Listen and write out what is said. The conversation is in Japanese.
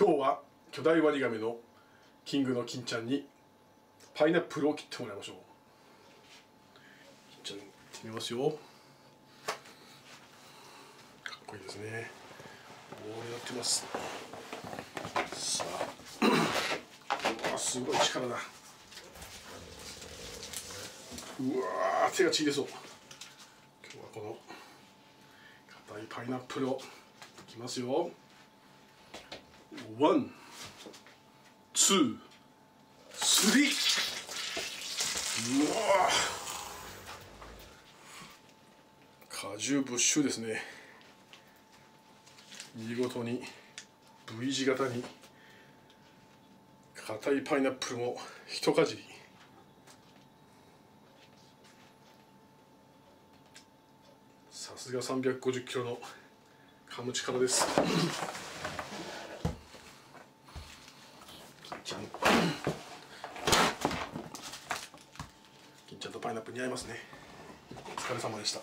今日は巨大ワニガメのキングの金ちゃんにパイナップルを切ってもらいましょう。金ちゃん切ってみますよ。かっこいいですね。棒になってます。さあ。うわすごい力だ。うわ手がちぎれそう。今日はこの硬いパイナップルをいきますよ。 one two three。うわ果汁ブッシュですね。見事に V 字型に硬いパイナップルも一かじり。さすが350キロの噛む力です金ちゃん。金ちゃんとパイナップル似合いますね。お疲れ様でした。